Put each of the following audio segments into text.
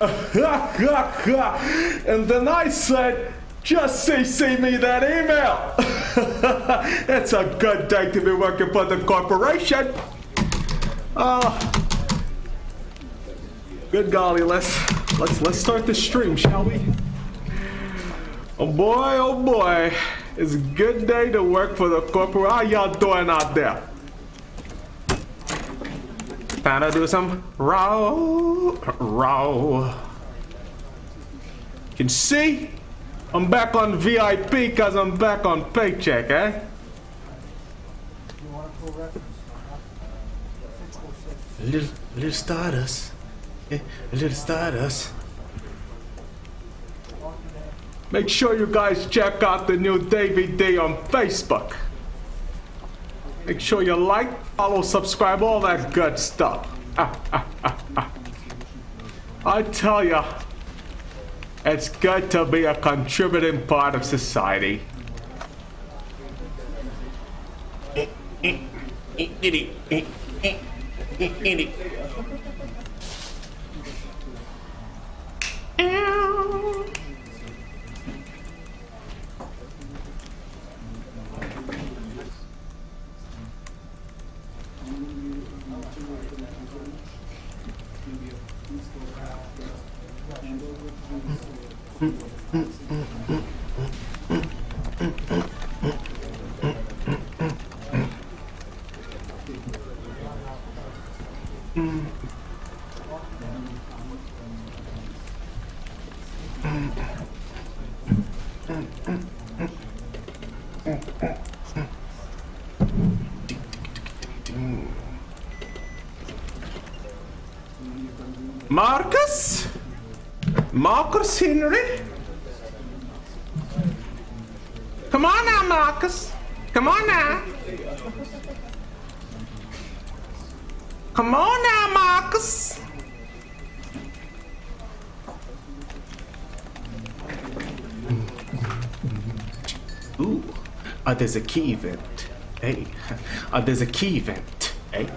and then I said, just CC me that email. it's a good day to be working for the corporation. Uh, good golly, let's let's let's start the stream, shall we? Oh boy, oh boy, it's a good day to work for the corporation. How y'all doing out there? Time to do some row, row. You can see I'm back on VIP because I'm back on paycheck, eh? Little, little stardust. A little stardust. Make sure you guys check out the new DVD on Facebook. Make sure you like, follow, subscribe, all that good stuff. I tell ya, it's good to be a contributing part of society. Marcus? Marcus Henry? Come on now, Marcus. Come on now. Come on now, Marcus. Ooh, uh, there's a key event. Hey, uh, there's a key event. Hey,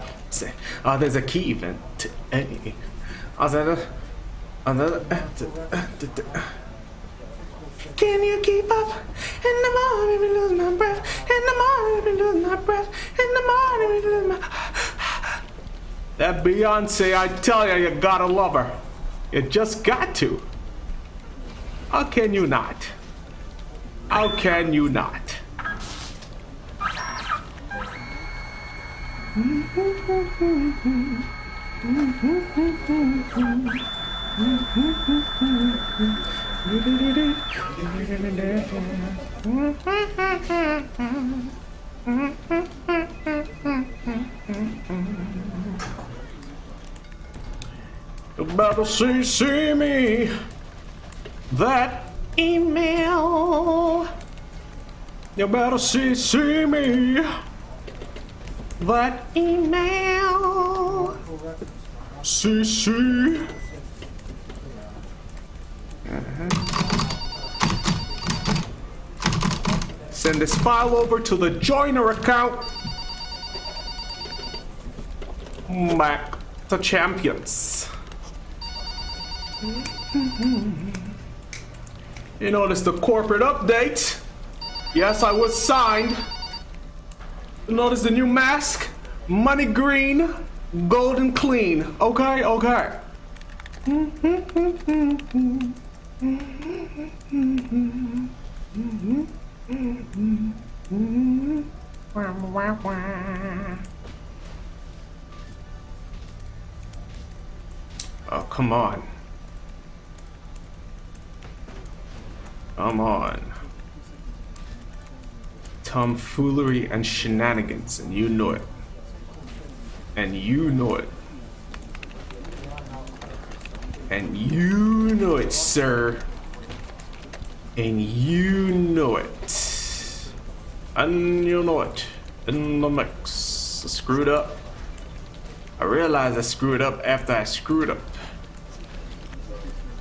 uh, there's a key event. Hey, uh, there's a, can you keep up? In the morning, we lose my breath. In the morning, we lose my breath. In the morning, we lose my. That Beyonce, I tell you, you gotta love her. You just got to. How can you not? How can you not? You better see, see me that email. You better see, see me that email. See, see. Uh-huh. Send this file over to the joiner account. Back to champions. You notice the corporate update. Yes, I was signed. You notice the new mask? Money green, golden clean. Okay, okay. Oh, come on. Come on. Tomfoolery and shenanigans, and you know it. And you know it. And you know it, sir. And you know it. And you know it. In the mix. I screwed up. I realized I screwed up after I screwed up.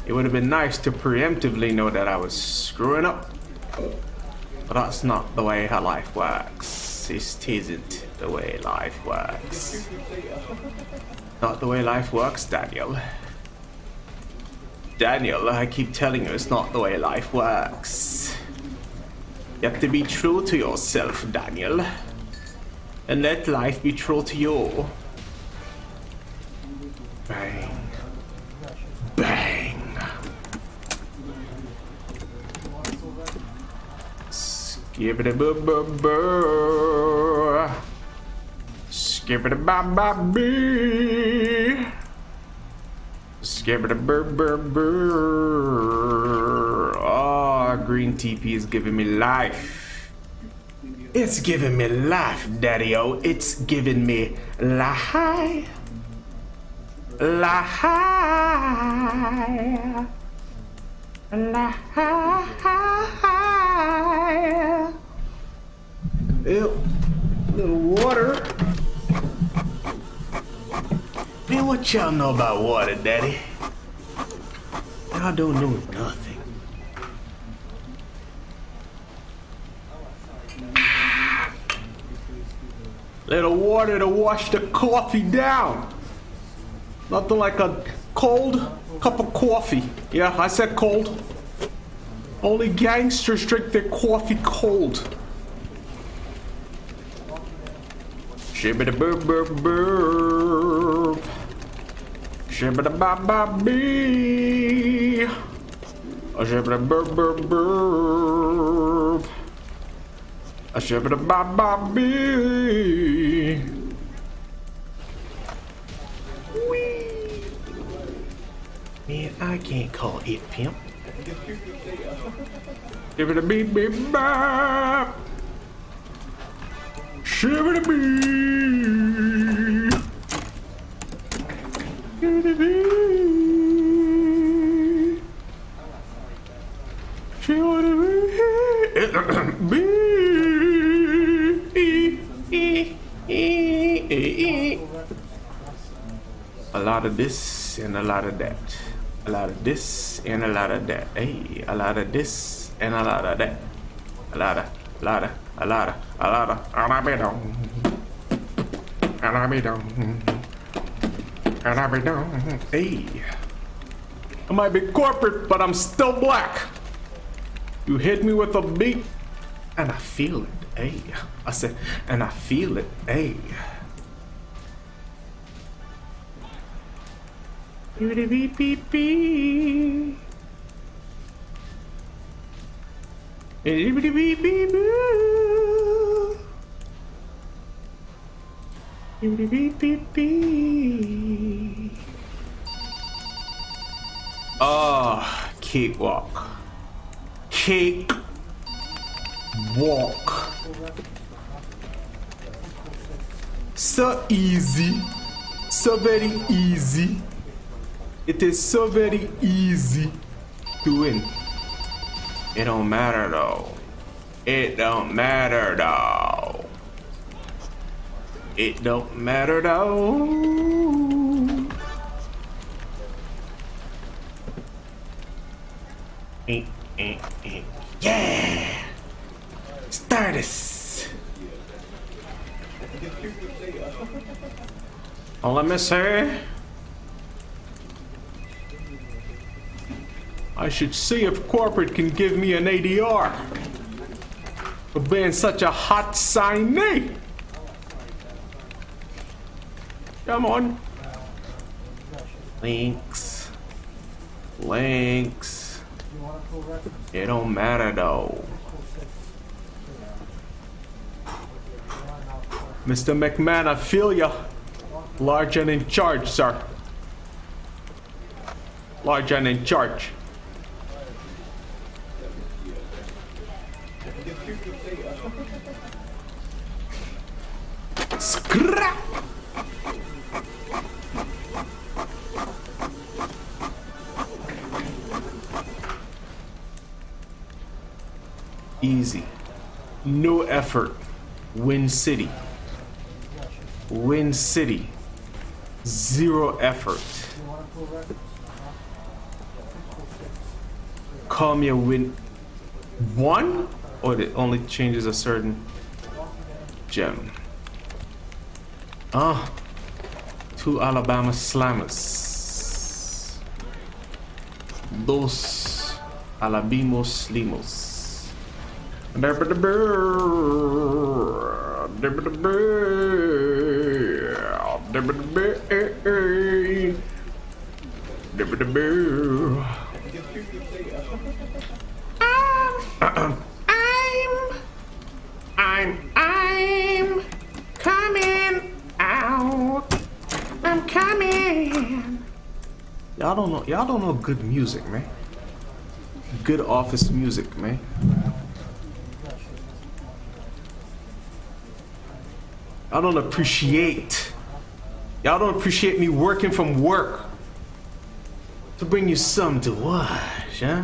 It would have been nice to preemptively know that I was screwing up. But that's not the way how life works. It isn't the way life works. Not the way life works, Daniel. Daniel, I keep telling you it's not the way life works. You have to be true to yourself, Daniel. And let life be true to you. Bang. Bang. Skibbity boo boo boo. Skibbity ba ba bee. Skibbity burr burr burr. Oh, green TP is giving me life. It's giving me life, daddy o. It's giving me life. Life. Life. Ew. Little water. Man, what y'all know about water, Daddy? Y'all don't know nothing. Little water to wash the coffee down. Nothing like a cold cup of coffee. Yeah, I said cold. Only gangsters drink their coffee cold. Shibbity burp burp burp. Shibbity bop bop bee. A shibbity burp burp burp. A shibbity bop bop bee. Whee. Man, I can't call it pimp. Shibbity beep beep bop. Shibbity bee. A lot of this and a lot of that. A lot of this and a lot of that. Hey, a lot of this and a lot of that. A lot of, a lot of, a lot of, a lot of. And I be down. And I be down. And I be down. Hey. I might be corporate, but I'm still black. You hit me with a beat, and I feel it. Hey. I said, and I feel it. Hey. Beep beep beep beep. Beep beep beep beep. Beep beep beep beep. Ah. Cake walk. So easy. So very easy. It is so very easy to win. It don't matter though. It don't matter though. It don't matter though. Eh, eh, eh. Yeah! This! Oh, let me say. I should see if corporate can give me an ADR for being such a hot signee. Come on. Links. Links. It don't matter though. Mr. McMahon, I feel ya. Large and in charge, sir. Large and in charge. Win City. Win City. Zero effort. Call me a win. One? Or it only changes a certain gem. Ah, two Alabama Slammers. dos alabimos limos. I'm, I'm, I'm I'm coming out. I'm coming. Y'all don't know. Y'all don't know good music, man. Good office music, man. Y'all don't appreciate. Y'all don't appreciate me working from work to bring you some to watch, huh?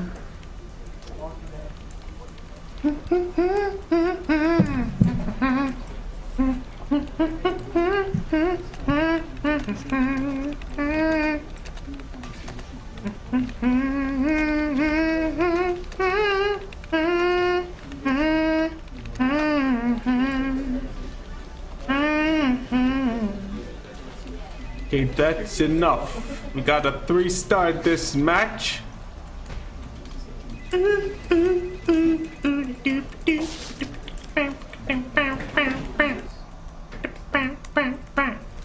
that's enough. We got a three star this match.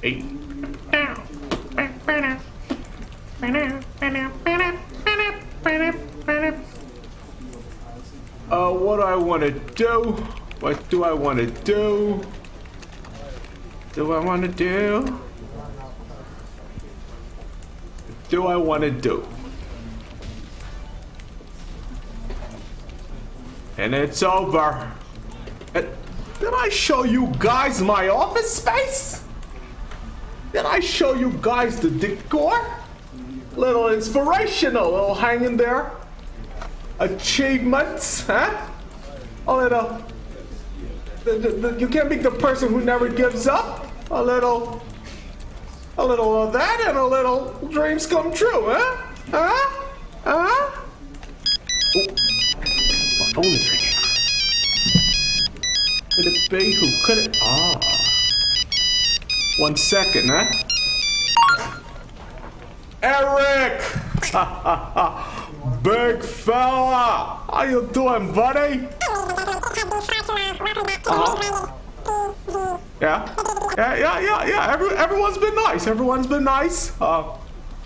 Eight. Uh, what do I want to do? What do I want to do? Do I want to do? Do I want to do? And it's over. Uh, Did I show you guys my office space? Did I show you guys the decor? Little inspirational, little hanging there. Achievements, huh? A little. You can't be the person who never gives up. A little. A little of that and a little dreams come true, huh? Huh? Huh? Oh, only ringing. Could it be who could it? Ah. One second, huh? Eric! Big fella! How you doing, buddy? Uh-huh. Yeah? Yeah, yeah, yeah, yeah. Every, everyone's been nice. Everyone's been nice. Uh,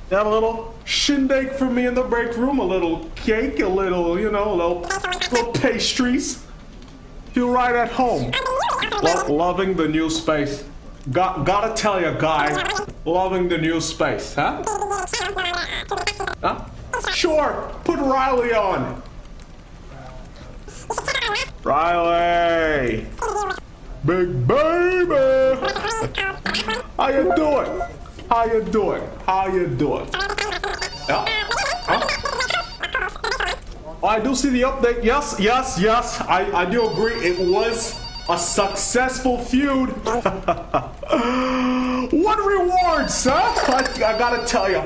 had a little shindig for me in the break room, a little cake, a little, you know, a little, little pastries. Feel right at home. Lo- loving the new space. Got, gotta tell you, guy, loving the new space, huh? Huh? Sure, put Riley on. Riley! Big baby! How you doing? How you doing? How you doing? Yeah? Huh? Oh, I do see the update. Yes, yes, yes. I, I do agree. It was a successful feud. what rewards, huh? I, I gotta tell you.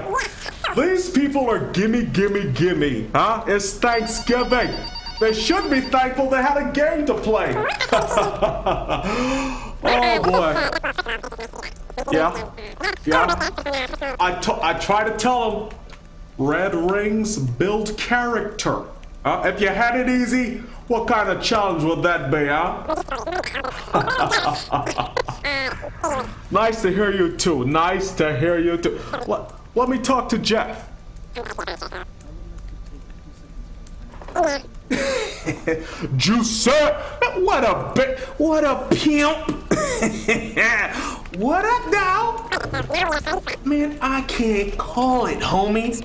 These people are gimme, gimme, gimme, huh? It's Thanksgiving. They should be thankful they had a game to play. oh boy. Yeah. Yeah. I, I try to tell them red rings build character. Uh, if you had it easy, what kind of challenge would that be, huh? nice to hear you too. Nice to hear you too. Let, let me talk to Jeff. Juicer, what a bi- what a pimp! what up, now? Man, I can't call it, homies.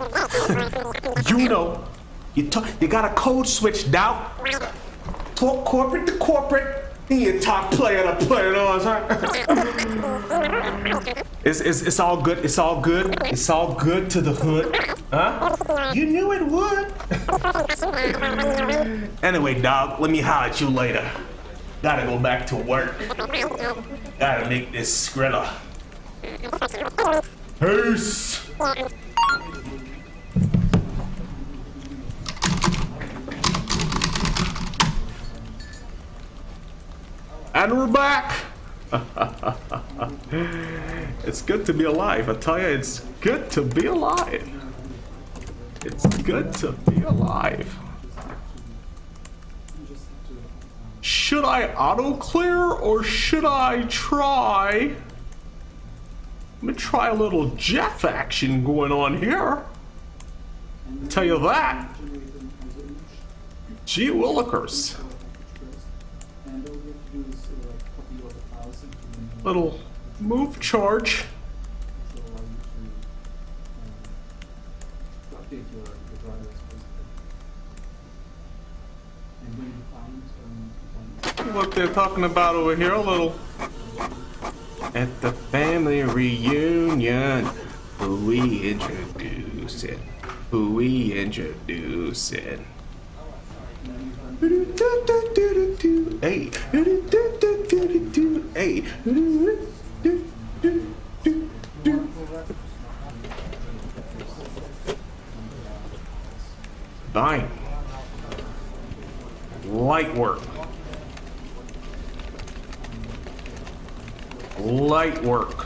you know, you talk, you got a code switch now. Talk corporate to corporate. And you talk player to player all the time. it's, it's, it's all good. It's all good. It's all good to the hood. Huh? You knew it would. anyway, dog, let me holler at you later. Gotta go back to work. Gotta make this skrilla. Peace. And we're back! it's good to be alive. I tell you, it's good to be alive. It's good to be alive. Should I auto clear or should I try? Let me try a little Jeff action going on here. i tell you that. Gee willikers. Little move charge. What they're talking about over here, a little. At the family reunion, who we introduce it, who we introduce it. Hey, hey. Fine. Light work. Light work.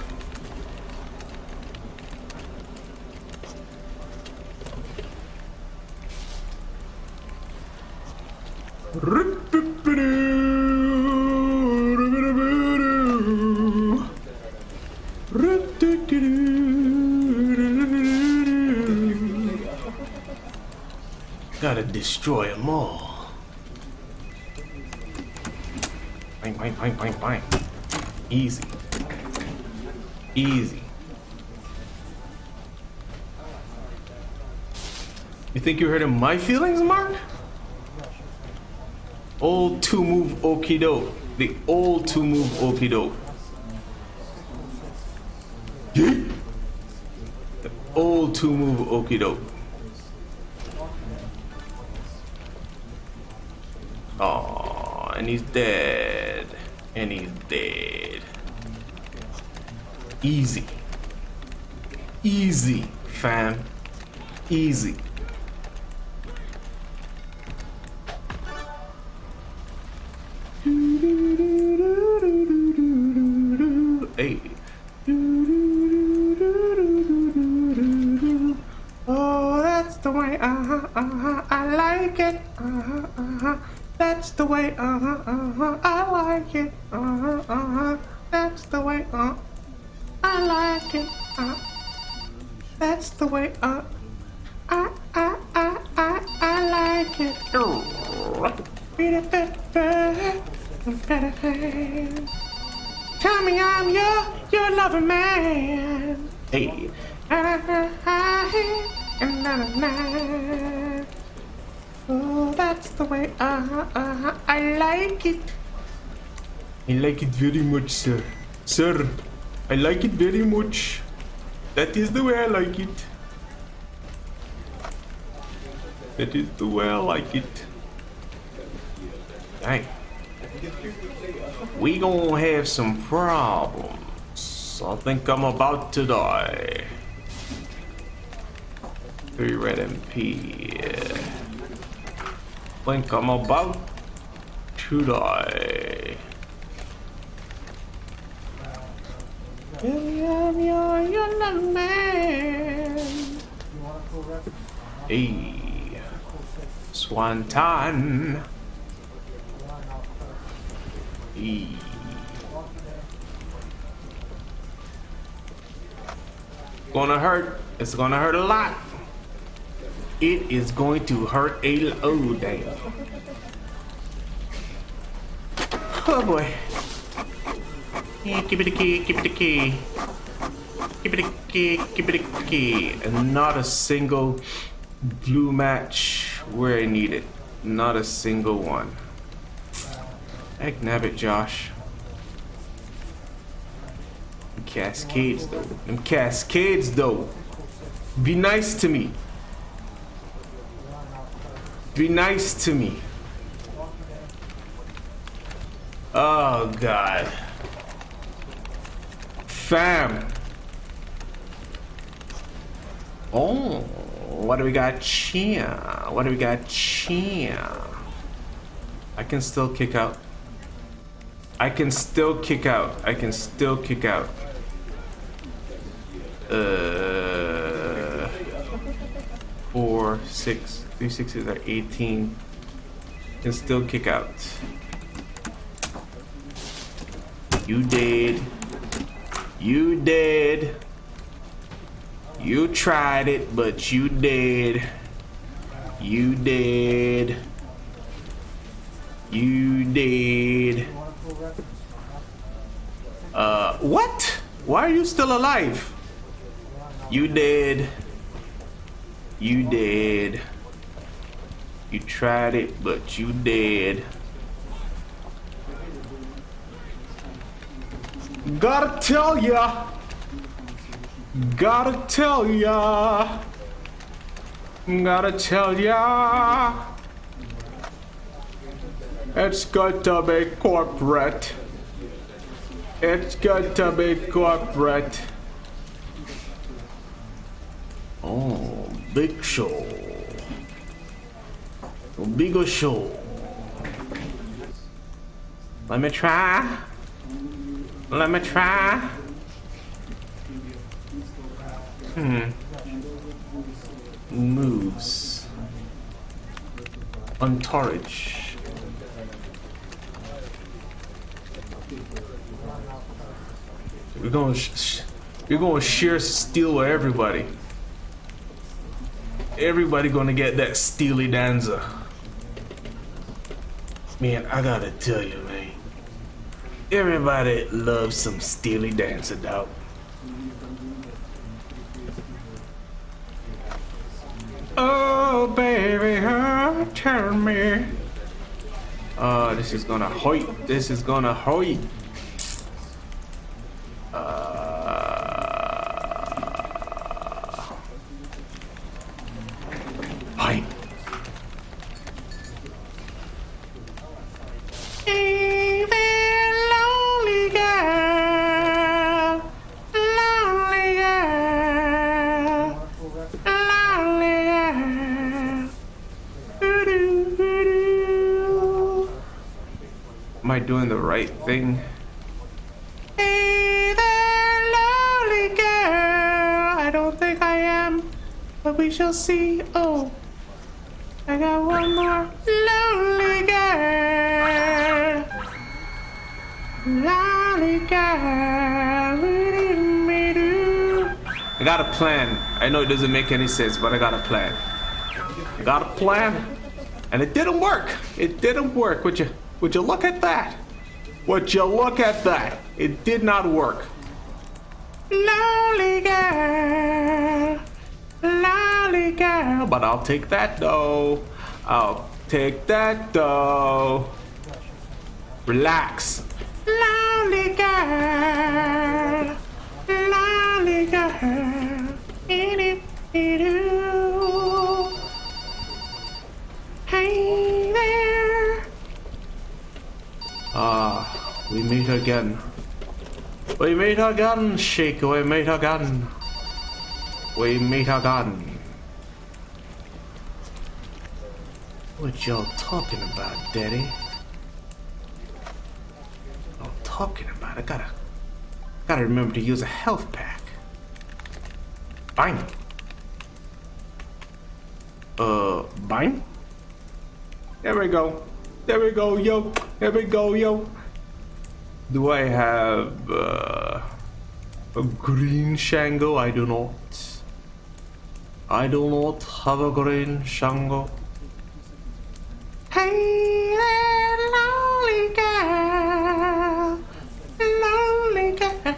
Destroy them all. Bang, bang, bang, bang, bang. Easy. Easy. You think you're hurting my feelings, Mark? Old two move okie doke. The old two move okie doke. The old two move okie doke. And he's dead. And he's dead. Easy. Easy, fam. Easy. Hey. Oh, that's the way, uh-huh, uh-huh, I like it, uh-huh, uh-huh. That's the way, uh-huh, uh-huh, very much, sir. Sir, I like it very much. That is the way I like it. That is the way I like it. Dang. We gonna have some problems. I think I'm about to die. Three red MP. Think I'm about to die. I'm your, your little man. Hey, Swanton. Hey. Gonna hurt. It's gonna hurt a lot. It is going to hurt a load. Oh boy. Yeah, give it a key, give it a key. Give it a key, give it a key. And not a single blue match where I need it. Not a single one. Heck nabbit, Josh. Them cascades though. Them cascades though. Be nice to me. Be nice to me. Oh god. Fam. Oh, what do we got here? What do we got here? I can still kick out. I can still kick out. I can still kick out. Uh, four, six, three sixes are 18. Can still kick out. You did. You did. You tried it, but you did. You did. You did. Uh, what? Why are you still alive? You did. You did. You tried it, but you did. Gotta tell ya. Gotta tell ya. Gotta tell ya. It's good to be corporate. It's good to be corporate. Oh, big show. Big show. Let me try. Let me try. Hmm. Moves. Entourage. We're going. We're going to share steel with everybody. Everybody gonna get that Steely Danza. Man, I gotta tell you. Everybody loves some Steely Dancer, dog. Oh, baby, oh, tell me. Oh, this is gonna hurt. This is gonna hurt. doing the right thing. Hey there, lonely girl. I don't think I am, but we shall see. Oh, I got one more lonely girl. Lonely girl. I got a plan. I know it doesn't make any sense, but I got a plan. I got a plan, and it didn't work. It didn't work. Would you? Would you look at that? Would you look at that? It did not work. Lonely girl, lonely girl. But I'll take that though. I'll take that though. Relax. Lonely girl, lonely girl. Meet again. We meet again, Sheik. We meet again. We meet again. What y'all talking about, Daddy? I'm talking about. I gotta, gotta remember to use a health pack. Fine. Uh, bind? There we go. There we go, yo. There we go, yo. Do I have uh, a green Shango? I do not. I do not have a green Shango. Hey there, lonely girl, lonely girl,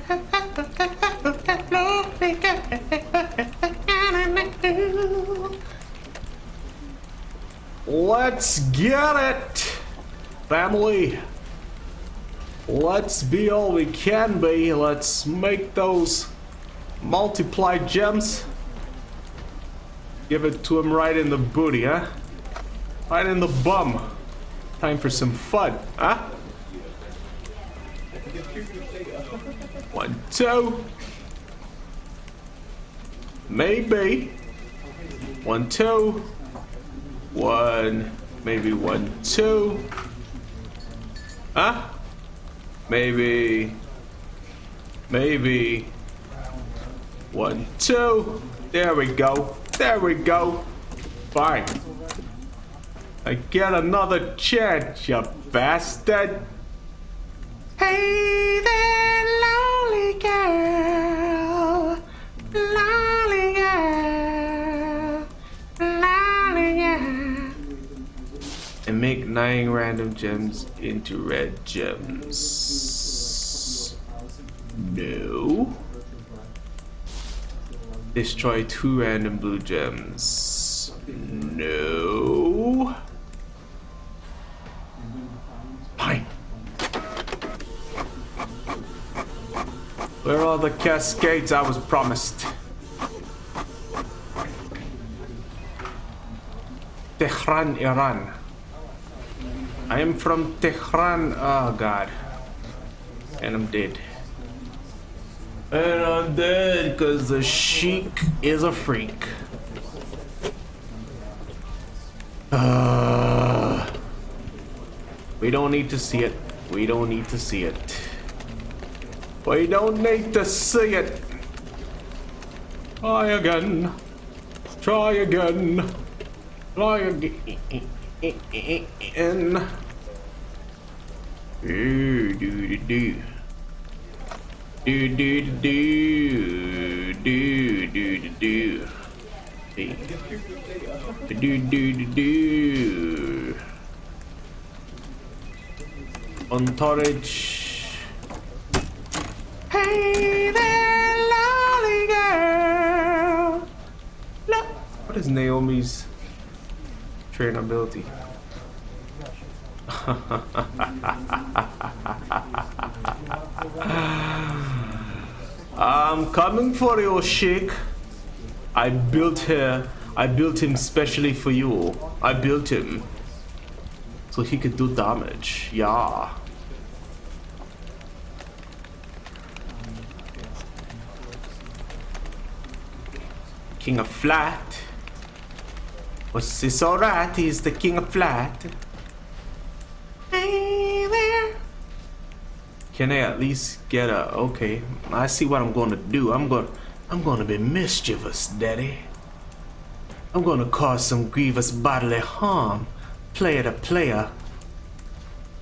lonely girl. Let's get it, family. Let's be all we can be. Let's make those multiplied gems. Give it to him right in the booty, huh? Right in the bum. Time for some fun, huh? One, two. Maybe. One, two. One, maybe one, two. Huh? Maybe. Maybe. One, two. There we go. There we go. Fine. I get another chance, you bastard. Hey there, lonely girl. Lonely make nine random gems into red gems. No. Destroy two random blue gems. No. Fine. Where are the cascades I was promised? Tehran, Iran. I am from Tehran. Oh god. And I'm dead. And I'm dead because the sheik is a freak. Uh, we don't need to see it. We don't need to see it. We don't need to see it. Try again. Try again. Try again. Do do do. Do do do do do do do. Hey. Do do do do. Entourage. Hey there, lolly girl. What is Naomi's train ability? I'm coming for you, Sheik. I built her. I built him specially for you. I built him. So he could do damage. Yeah. King of Flat. Was this alright? He's the king of flat. Can I at least get a okay? I see what I'm gonna do. I'm gonna I'm gonna be mischievous, Daddy. I'm gonna cause some grievous bodily harm, player to player.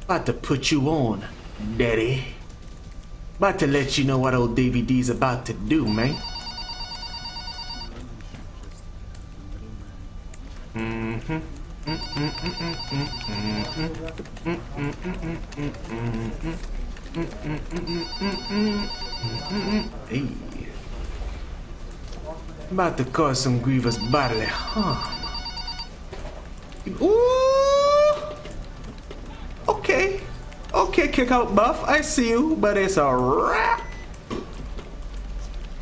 About to put you on, Daddy. About to let you know what old Davey D's about to do, man. Mm-hmm. Hey. About to cause some grievous bodily harm. Ooh! Okay. Okay, kick out buff. I see you, but it's a wrap.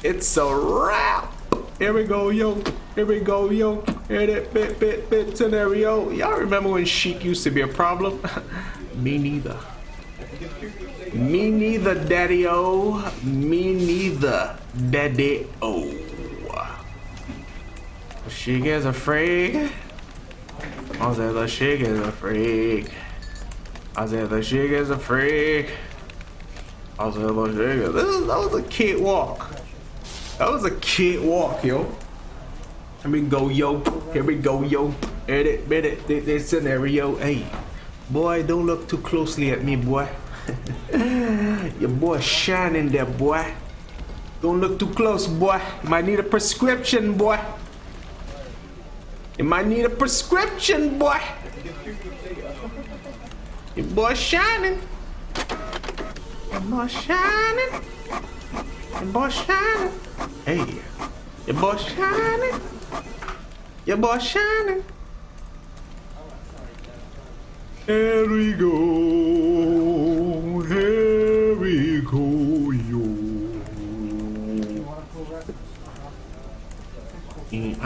It's a wrap. Here we go, yo. Here we go, yo. Here that bit, bit, bit scenario. Y'all remember when Sheik used to be a problem? Me neither. Me neither, daddy-o. Me neither, daddy-o. She gets a freak. I said the Sheik gets a freak. I said the Sheik gets a freak. I said the Sheik gets. This is, that was a kid walk. That was a kid walk, yo. Here we go, yo. Here we go, yo. Edit, edit, this scenario. Hey, boy, don't look too closely at me, boy. Your boy shining there, boy. Don't look too close, boy. You might need a prescription, boy. You might need a prescription, boy. Your boy shining. Your boy shining. Your boy shining. Hey, your boy shining. Your boy shining. Here we go.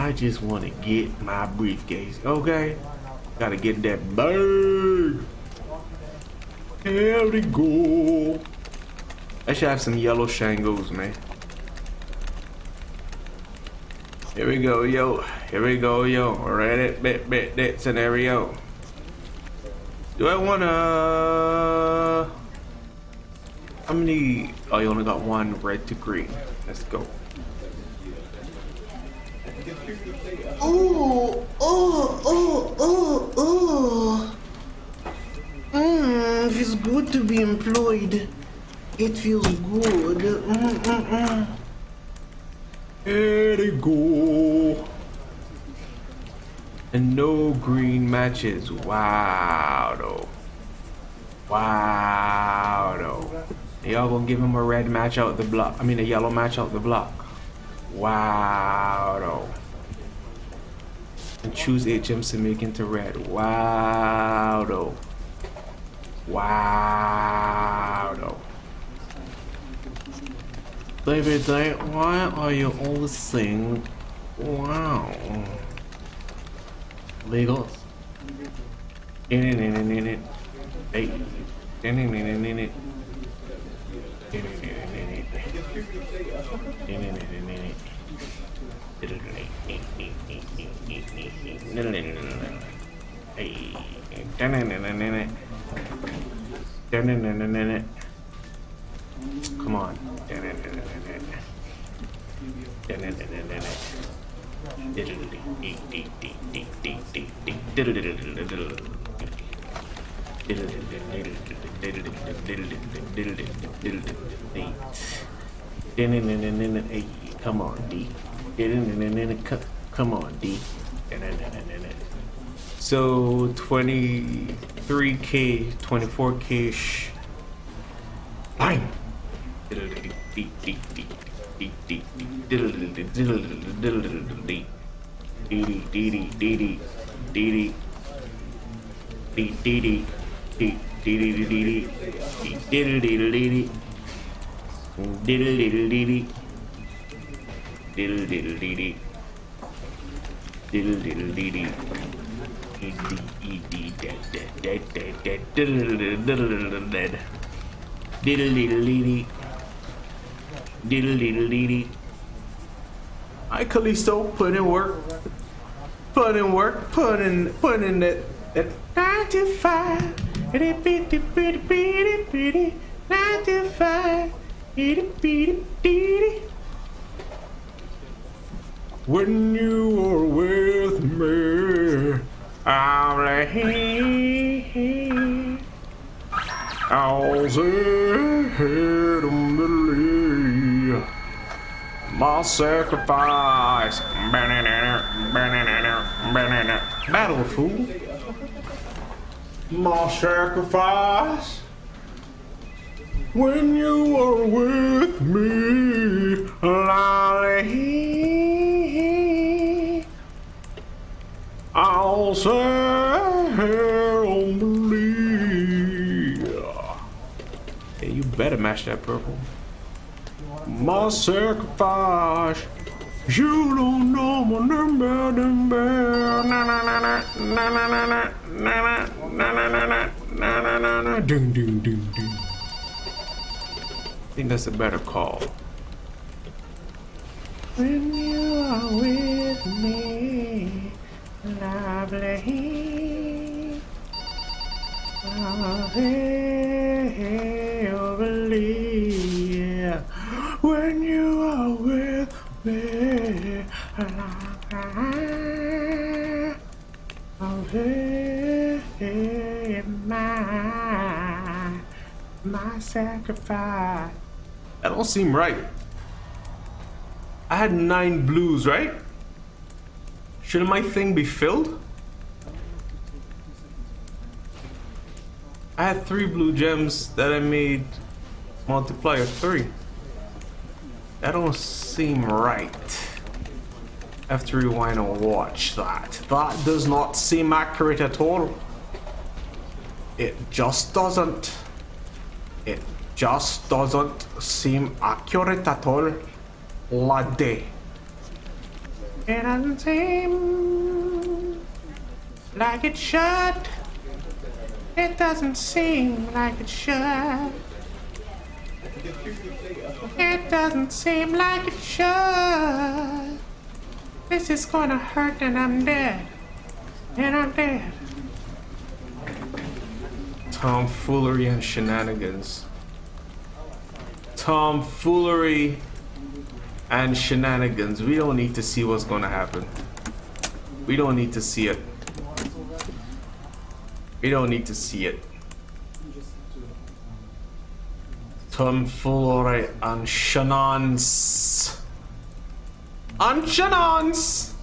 I just want to get my briefcase, okay? Gotta get that bag. Here we go. I should have some yellow shangos, man. Here we go, yo. Here we go, yo. Ready, bit, bit, that scenario. Do I wanna? How many? Oh, you only got one red to green. Let's go. Oh, oh, oh, oh, oh. Mmm, feels good to be employed. It feels good. Mm, mm, mm. There they go. And no green matches. Wow, though. Wow, though. Y'all gonna give him a red match out the block. I mean, a yellow match out the block. Wow, though. And choose HMs to make into red. Wow, though. Wow, though. David, why are you always saying wow? Legals. In it, in it, in it. Hey. In it, in it, in it. In it, in it, in it. In it, in it, in it. Come on. Come on, D. Come on, D. So 23k, 24k. Bang! Diddle diddle dee dee. Diddle diddle dee dee. Hi Kalisto, put in work. Put in work, put in put in that that 95. Itty bitty bitty bitty bitty 95. Itty bitty bitty. When you are with me, I'm like, I'll say, my sacrifice. Battle fool. My sacrifice. When you are with me, Lolly, I'll believe. Hey, you better match that purple my sacrifice. You don't know my number, number. Na na na na na na na na na na na na na na na na na ding ding ding ding. I think that's a better call. When you are with me, lovely. Hey, hey, oh, believe when you are with me. Oh, hey, my, my sacrifice. That don't seem right. I had nine blues, right? Shouldn't my thing be filled? I had three blue gems that I made multiplier three. That don't seem right. I have to rewind and watch that. That does not seem accurate at all. It just doesn't. It just doesn't seem accurate at all. La Laddie. It doesn't seem like it should. It doesn't seem like it should. It doesn't seem like it should. This is gonna hurt and I'm dead. And I'm dead. Tomfoolery and shenanigans. Tomfoolery and shenanigans. We don't need to see what's gonna happen. We don't need to see it. We don't need to see it. Tomfoolery and shenanigans. And shenanigans!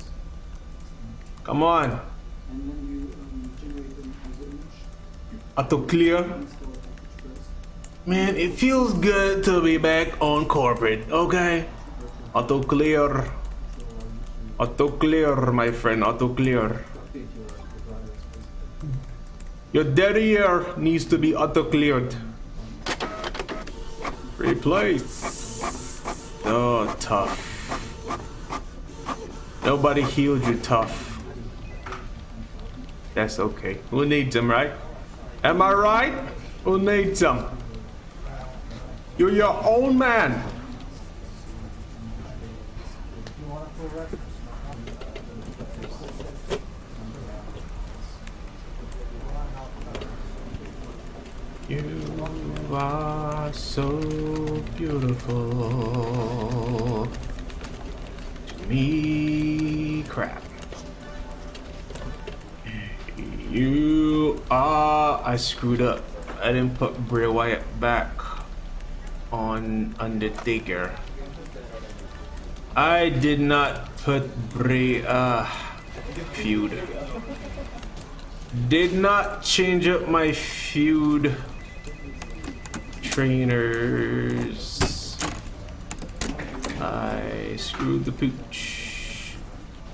Come on. Auto clear. Man, it feels good to be back on corporate, okay? Auto clear. Auto clear, my friend, auto clear. Your derriere needs to be auto cleared. Replace. Oh, tough. Nobody healed you tough. That's okay. Who needs them, right? Am I right? Who needs them? You're your own man. You are so beautiful to me. Crap. You are. I screwed up. I didn't put Bray Wyatt back on Undertaker. I did not put Bray. Uh, feud. Did not change up my feud trainers. I screwed the pooch.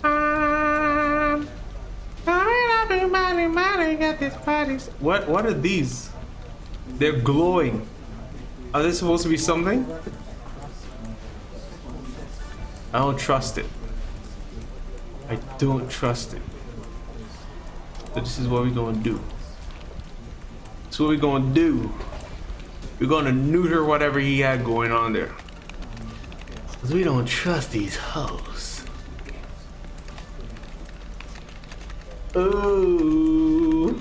Um, what? What are these? They're glowing. Are they supposed to be something? I don't trust it. I don't trust it. But this is what we're gonna do. This is what we're gonna do. We're gonna neuter whatever he had going on there. Cause we don't trust these hoes. Ooh.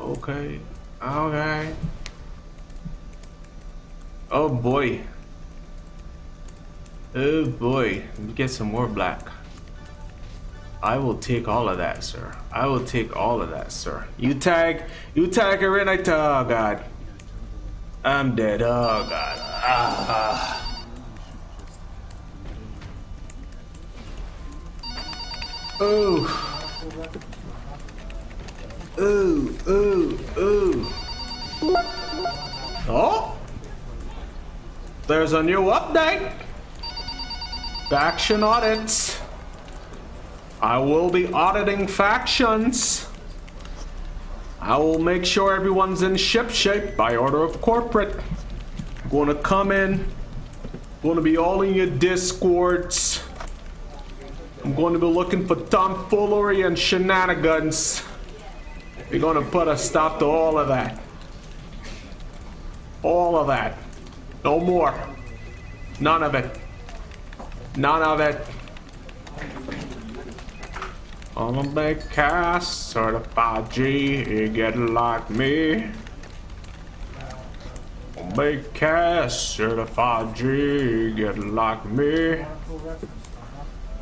Okay. Okay. Oh boy. Oh boy. Let me get some more black. I will take all of that, sir. I will take all of that, sir. You tag, you tag her in, I tell, oh God. I'm dead, oh God. Ah. Oh. Ooh, ooh, ooh. Oh! There's a new update. Faction audits. I will be auditing factions. I will make sure everyone's in ship shape by order of corporate. Gonna come in. Gonna be all in your discords. I'm going to be looking for tomfoolery and shenanigans. We're gonna put a stop to all of that. All of that. No more. None of it. None of it. I'm a big cast, certified G, you get like me. Big cast, certified G, you get like me.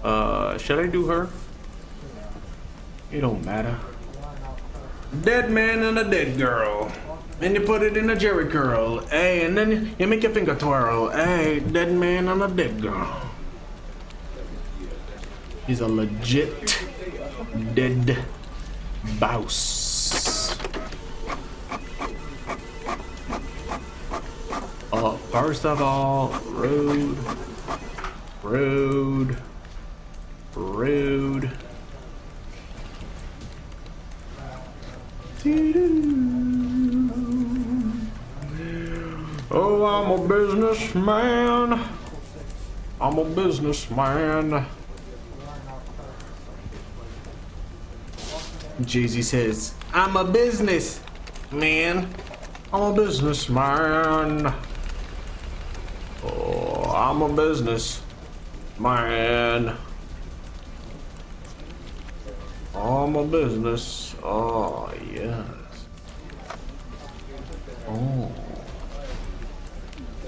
Uh, should I do her? It don't matter. Dead man and a dead girl. And you put it in a Jerry curl. Hey, and then you make your finger twirl. Hey, dead man and a dead girl. He's a legit dead bouse. Uh, first of all, rude, rude, rude. Oh, I'm a businessman. I'm a businessman. Jay-Z says, I'm a business man. I'm a businessman. Oh, I'm a business man. I'm a business. Oh, yes. Oh.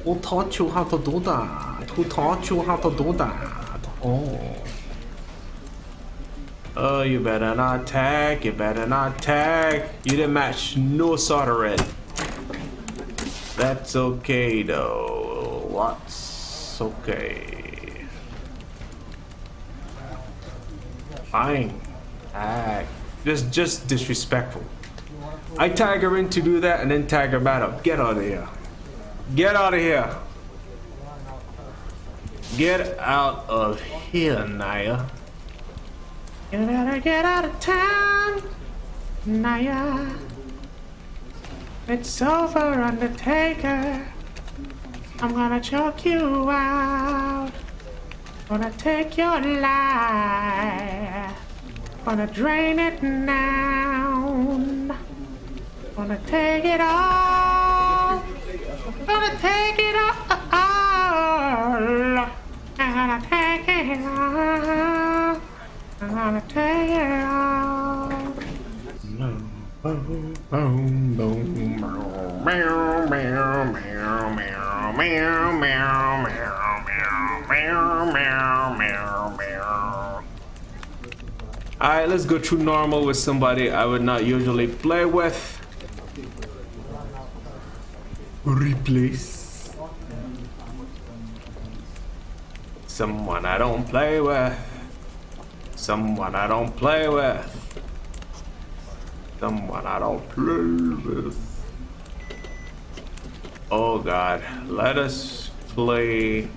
Who taught you how to do that? Who taught you how to do that? Oh. Oh, you better not tag. You better not tag. You didn't match no red. That's okay though. What's okay? Fine. Tag. Just, just disrespectful. I tag her in to do that and then tag her back up. Get out of here. Get out of here. Get out of here, Naya. You better get out of town, Naya. It's over, Undertaker. I'm gonna choke you out. Gonna take your life. Gonna drain it down. Gonna take it all. Gonna take it all. I'm gonna take it all. I'm gonna take it all. Boom, boom, boom, boom. Meow, meow, meow, meow, meow, meow, meow, meow, meow, meow, meow. Alright, let's go through normal with somebody I would not usually play with. Replace. Someone I don't play with. Someone I don't play with. Someone I don't play with. Oh god, let us play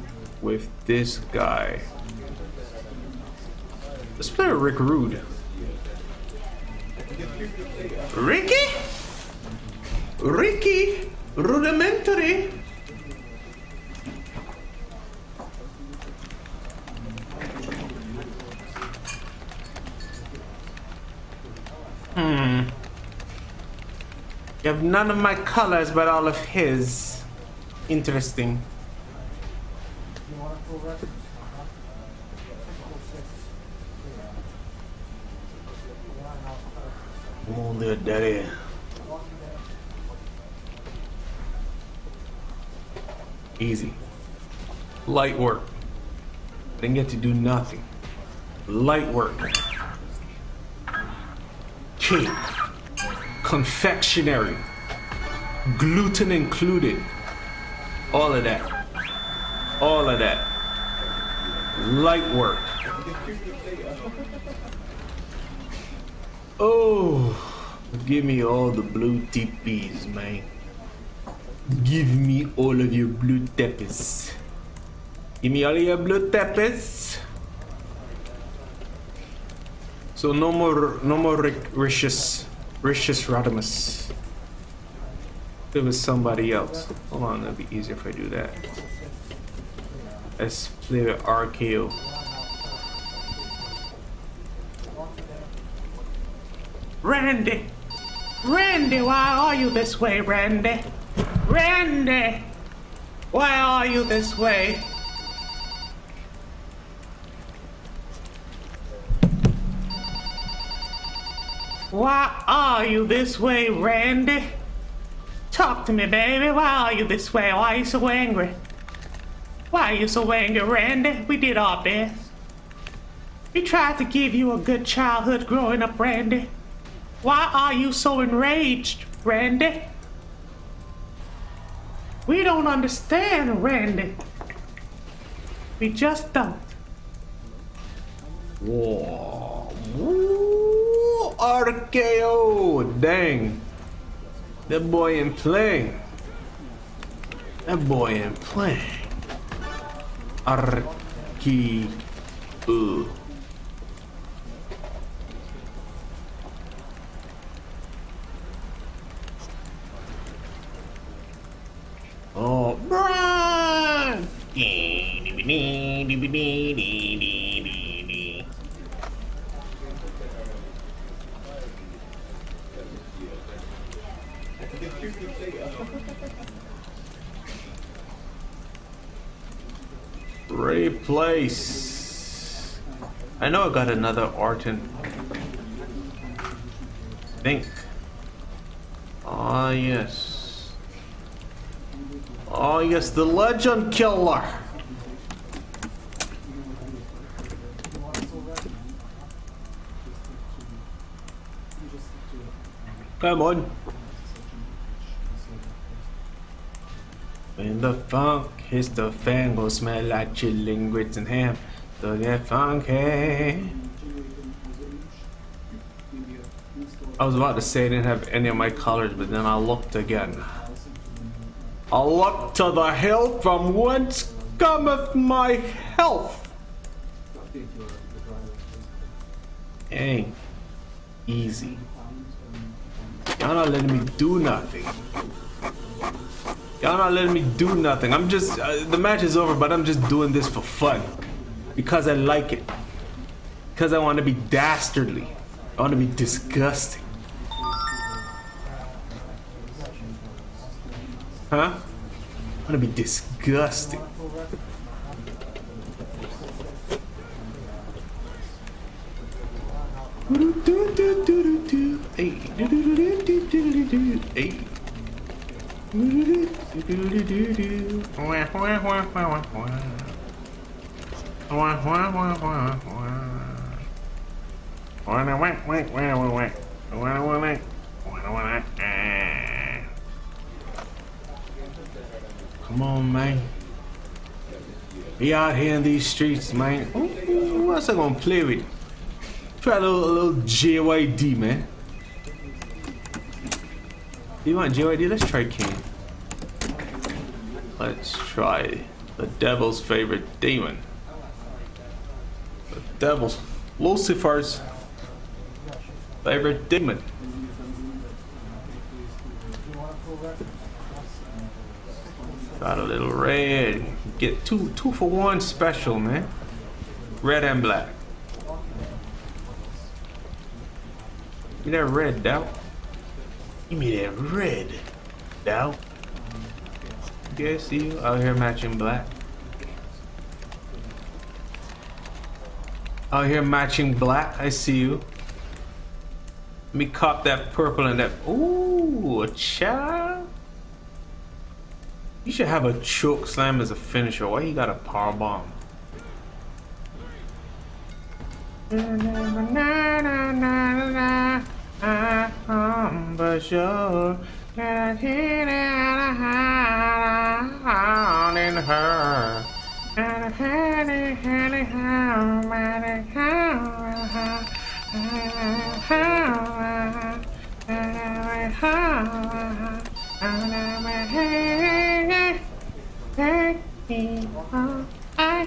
with this guy. Let's play with Rick Rude. Ricky? Ricky? Rudimentary? Hmm. You have none of my colors, but all of his. Interesting. Oh, little daddy. Easy. Light work. Didn't get to do nothing. Light work. Cake. Confectionery. Gluten included. All of that. All of that. Light work. Oh, give me all the blue TPs, man. Give me all of your blue teppers. Give me all of your blue teppers. So no more, no more Ricious, Ricious Rodimus. It was somebody else. Hold on, that'd be easier if I do that. Let's play with RKO. Randy! Randy, why are you this way, Randy? Randy! Why are you this way? Why are you this way, Randy? Talk to me, baby. Why are you this way? Why are you so angry? Why are you so angry, Randy? We did our best. We tried to give you a good childhood growing up, Randy. Why are you so enraged, Randy? We don't understand, Randy. We just don't. Whoa. Woo, RKO. Dang. That boy in play. That boy in play. RKO. Oh! Replace. I know I got another Orton. Think. Ah, yes. Oh, yes, the legend killer. Come on. When the funk hits the fan, Go smell like chilling grits and ham. Don't get funky. I was about to say I didn't have any of my colors, but then I looked again. I looked to the hill from whence cometh my health. Hey, easy. Y'all not letting me do nothing. Y'all not letting me do nothing. I'm just, uh, the match is over, but I'm just doing this for fun. Because I like it. Because I want to be dastardly. I want to be disgusting. Huh? To be disgusting. Hey. Come on, man. Be out here in these streets, man. Ooh, what's I gonna play with? Try a little, a little JYD, man. You want JYD? Let's try Kane. Let's try the devil's favorite demon. The devil's Lucifer's favorite demon. Got a little red. Get two two for one special, man. Red and black. Give me that red, doubt. Give me that red, doubt. Yeah, see you out here matching black. Out here matching black, I see you. Let me cop that purple and that. Ooh, a child. You should have a choke slam as a finisher. Why you got a power bomb? I'm sure that I hit it in her. And I had it, had it, had it, I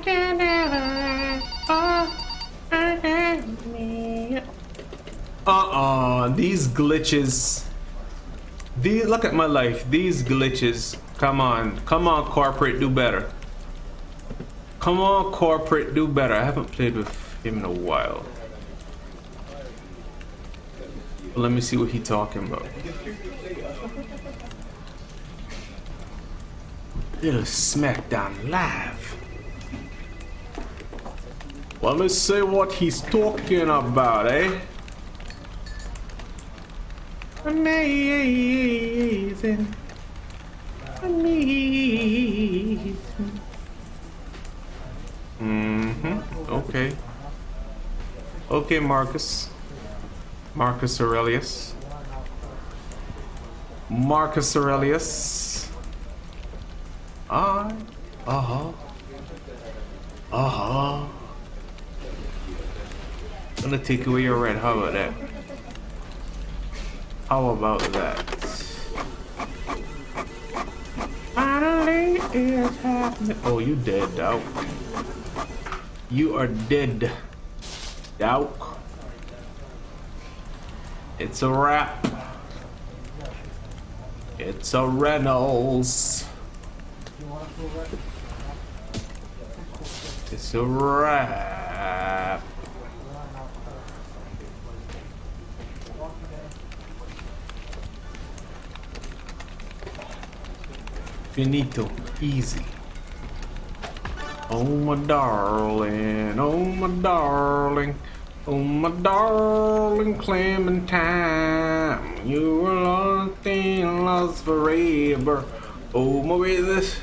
can never, oh, I can me. Uh-uh, these glitches. These, look at my life. These glitches. Come on. Come on, corporate, do better. Come on, corporate, do better. I haven't played with him in a while. Let me see what he talking about. Little SmackDown Live. Well, let's see what he's talking about, eh? Amazing. Amazing. Mm-hmm. Okay. Okay, Marcus. Marcus Aurelius. Marcus Aurelius. I. Uh-huh. Uh-huh. I'm gonna take away your red. How about that? How about that? Finally it's happening. Oh, you dead, Doubt. You are dead, Doubt. It's a wrap. It's a Reynolds. It's a wrap. Finito. Easy. Oh my darling, oh my darling, oh my darling Clementine, you were lost in lost forever. Oh my this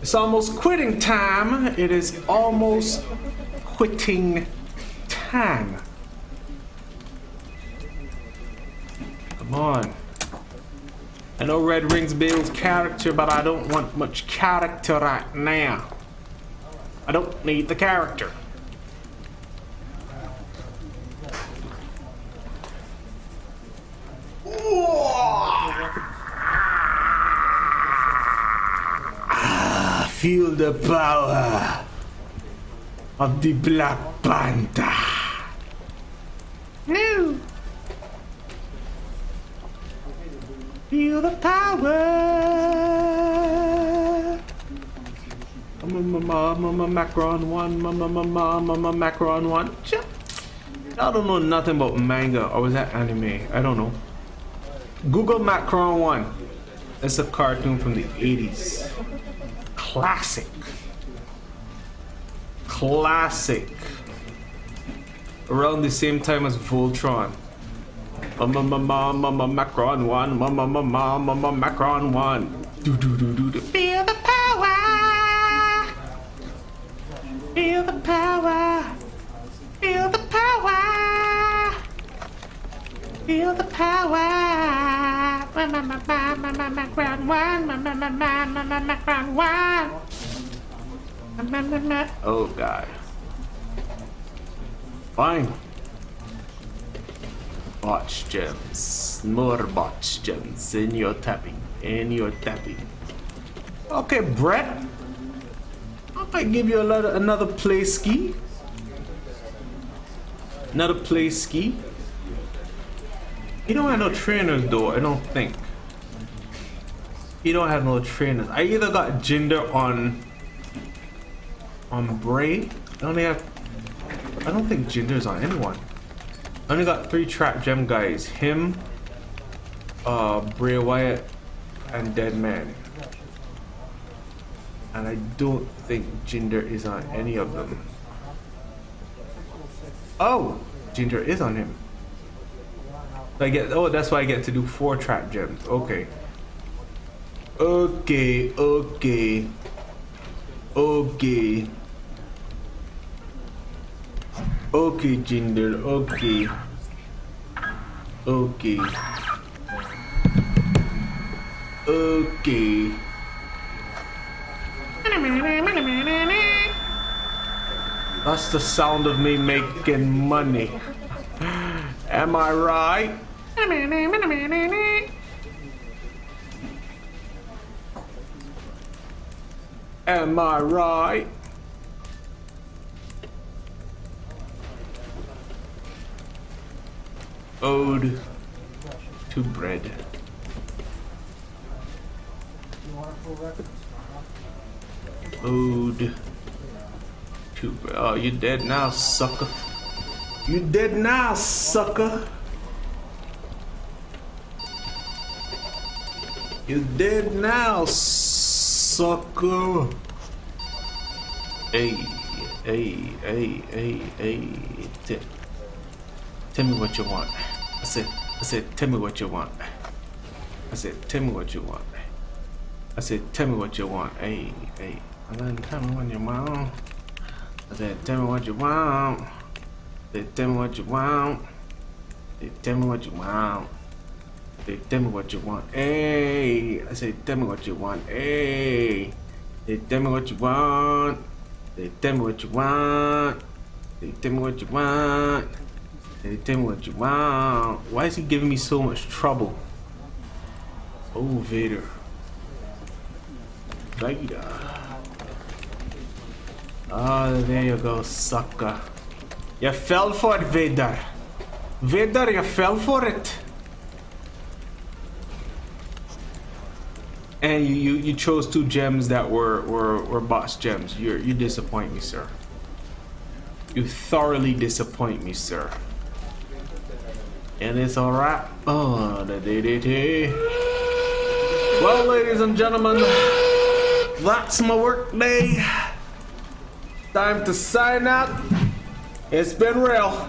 it's almost quitting time. It is almost quitting time. Come on. I know Red Rings builds character, but I don't want much character right now. I don't need the character. Feel the power of the Black Panther. No. Feel the power. Mama, mama, Macron one, mama, mama, mama, Macron one. I don't know nothing about manga or was that anime? I don't know. Google Macron one. It's a cartoon from the 80s. Classic. Classic. Around the same time as Voltron. Mama, mama, mama, Macron one. Mama, mama, mama, Macron one. Do, do, do, do, do. Feel the power. Feel the power. Feel the power. Feel the power. Macron one. Oh, God. Fine. Botch gems. More botch gems in your tapping. In your tapping. Okay, Bret. I might give you a lot another play ski. Another play ski. You don't have no trainers though, I don't think. He don't have no trainers. I either got Jinder on on Bray. I only have I don't think Jinder's on anyone. I only got three trap gem guys. Him, uh, Bray Wyatt, and Dead Man. And I don't think Jinder is on any of them. Oh, Jinder is on him. I get. Oh, that's why I get to do four trap gems. Okay. Okay. Okay. Okay. Okay, Jinder. Okay. Okay. Okay. That's the sound of me making money. Am I right? Am I right? Ode to bread. Ode to bread. Oh, you dead now, sucker. You dead now, sucker. You dead now, sucker. Hey, hey, hey, hey, hey. T tell me what you want. I said, I said, tell me what you want. I said, tell me what you want. I said, tell me what you want. Hey, hey. I said, tell me what you want. I said, tell me what you want. Said, tell me what you want. Said, tell me what you want. Said, tell me what you want. Hey. I said, tell me what you want. Hey. Said, tell me what you want. Said, tell me what you want. Said, tell me what you want. Hey, tell me what you want. Why is he giving me so much trouble? Oh, Vader. Vader. Ah, oh, there you go, sucker. You fell for it, Vader. Vader, you fell for it. And you, you, you chose two gems that were, were, were boss gems. you you disappoint me, sir. You thoroughly disappoint me, sir. And it's a wrap on the DDT. Well, ladies and gentlemen, that's my work day. Time to sign out. It's been real.